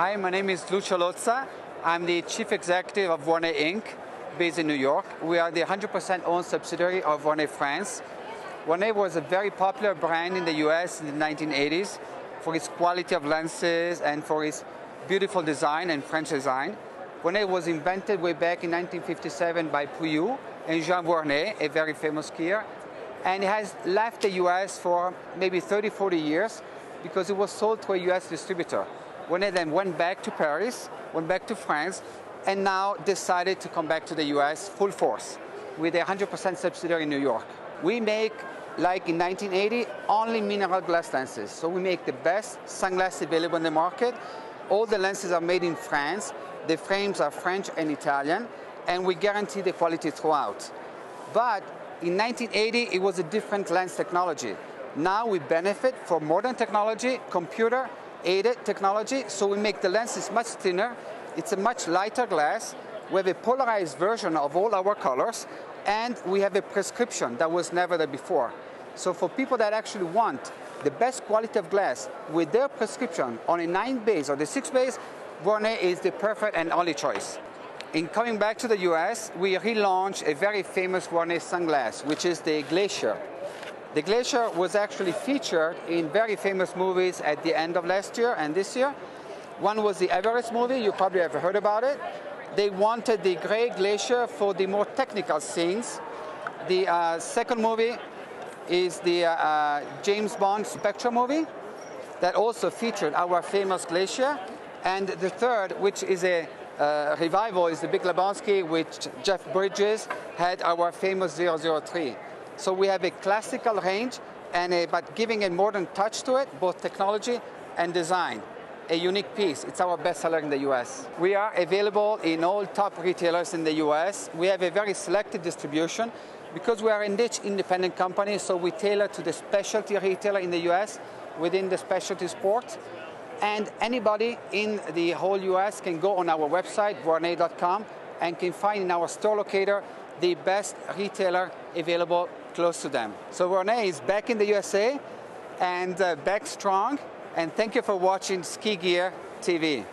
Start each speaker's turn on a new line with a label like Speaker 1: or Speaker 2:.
Speaker 1: Hi, my name is Lucio Lozza. I'm the Chief Executive of Vuarnet Inc., based in New York. We are the 100% owned subsidiary of Vuarnet France. Vuarnet was a very popular brand in the US in the 1980s for its quality of lenses and for its beautiful design and French design. Vuarnet was invented way back in 1957 by Pouilloux and Jean Vuarnet, a very famous skier, and it has left the US for maybe 30, 40 years because it was sold to a US distributor. Vuarnet then went back to Paris, went back to France, and now decided to come back to the US full force with a 100% subsidiary in New York. We make, like in 1980, only mineral glass lenses. So we make the best sunglasses available in the market. All the lenses are made in France. The frames are French and Italian, and we guarantee the quality throughout. But in 1980, it was a different lens technology. Now we benefit from modern technology, computer aided technology, so we make the lenses much thinner. It's a much lighter glass. We have a polarized version of all our colors, and we have a prescription that was never there before. So for people that actually want the best quality of glass with their prescription on a 9 base or the 6 base, Vuarnet is the perfect and only choice. In coming back to the US, we relaunched a very famous Vuarnet sunglass, which is the Glacier. The Glacier was actually featured in very famous movies at the end of last year and this year. One was the Everest movie, you probably have heard about it. They wanted the gray glacier for the more technical scenes. The uh, second movie is the uh, uh, James Bond Spectre movie that also featured our famous glacier. And the third, which is a uh, revival, is the Big Lebowski, which Jeff Bridges had our famous 003. So we have a classical range, and a, but giving a modern touch to it, both technology and design. A unique piece. It's our bestseller in the US. We are available in all top retailers in the US. We have a very selective distribution because we are a niche independent company, so we tailor to the specialty retailer in the US within the specialty sport. And anybody in the whole US can go on our website, vuarnet.com, and can find in our store locator the best retailer available close to them. So Vuarnet is back in the USA and uh, back strong. And thank you for watching Ski Gear TV.